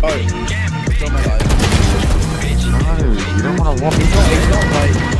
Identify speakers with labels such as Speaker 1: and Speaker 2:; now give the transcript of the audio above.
Speaker 1: Don't matter.
Speaker 2: No, you don't want to walk
Speaker 1: It's not, it's not like